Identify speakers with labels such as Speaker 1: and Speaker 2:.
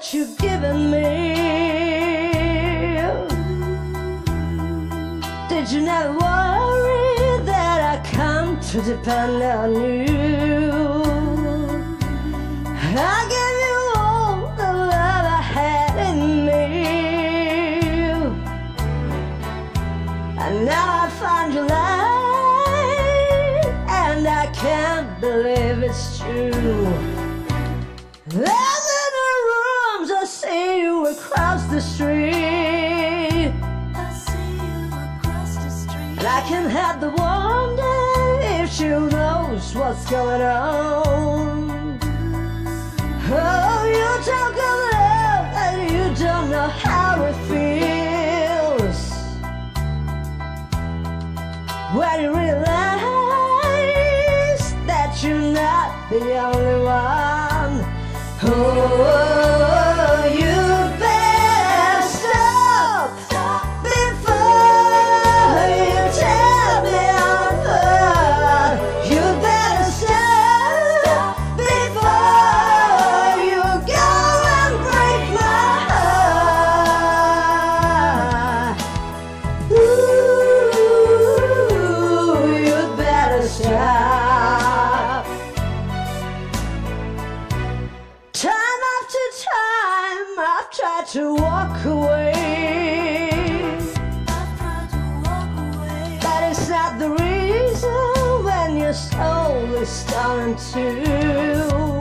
Speaker 1: that you've given me. Did you never worry that I come to depend on you? I gave you all the love I had in me. And now I find you lying, and I can't believe it's true. See you across the street. And I can't help the wonder if she knows what's going on. Oh, you talk of love and you don't know how it feels. When you realize Time after time, I've tried to walk away. But it's not the reason when your soul is starting to.